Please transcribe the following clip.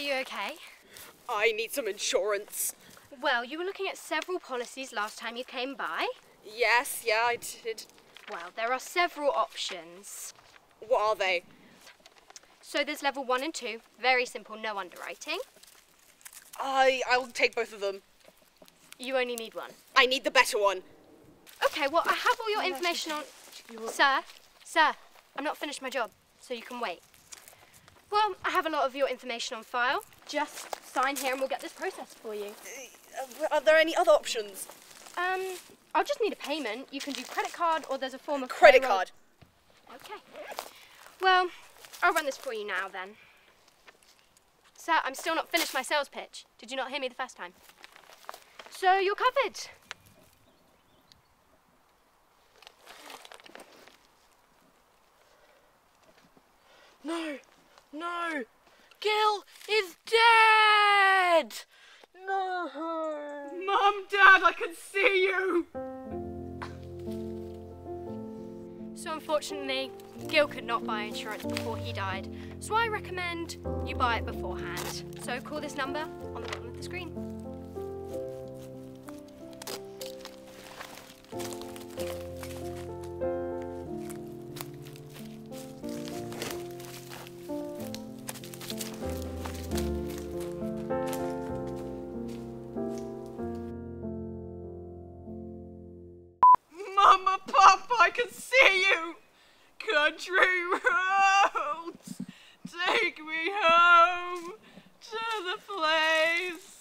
you okay? I need some insurance. Well, you were looking at several policies last time you came by. Yes, yeah, I did. Well, there are several options. What are they? So there's level one and two, very simple, no underwriting. I I'll take both of them. You only need one. I need the better one. Okay, well, I have all your information on. Sir, sir, I'm not finished my job, so you can wait. Well, I have a lot of your information on file. Just sign here and we'll get this processed for you. Uh, Are there any other options? Um, I'll just need a payment. You can do credit card or there's a form of Credit payroll- card. Okay. Well, I'll run this for you now then. Sir, I'm still not finished my sales pitch. Did you not hear me the first time? So you're covered. No, no. Gil is dead. No. Mum, Dad, I can see you. So unfortunately, Gil could not buy insurance before he died. So I recommend you buy it beforehand. So call this number on the bottom of the screen. I can see you. Country roads, take me home to the place